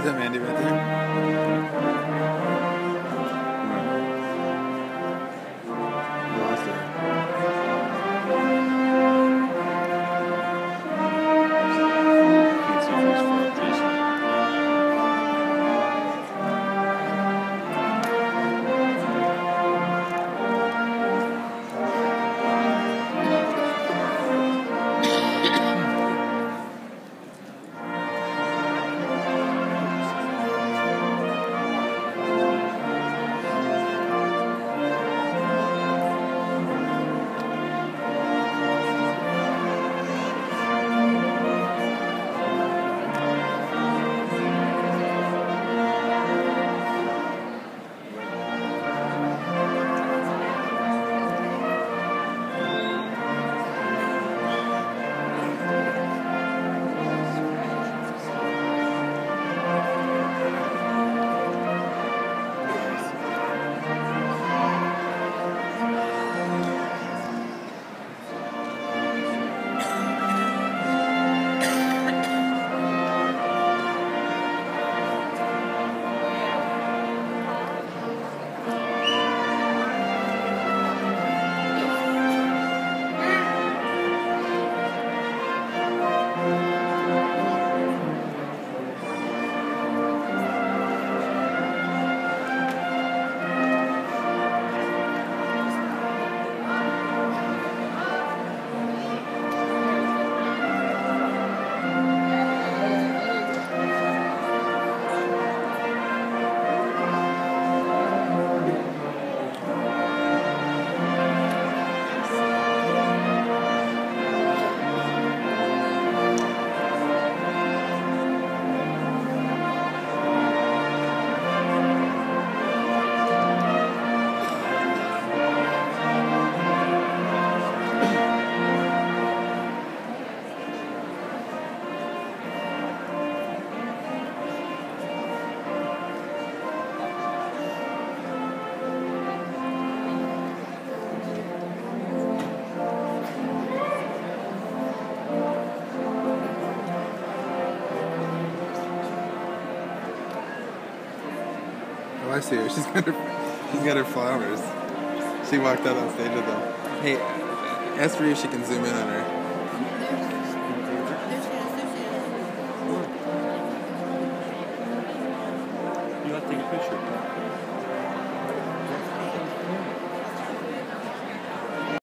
Güzel there? Oh, I see her. She's got her, she's got her flowers. She walked out on stage with them. Hey, ask for you if she can zoom in on her. You have to take a picture.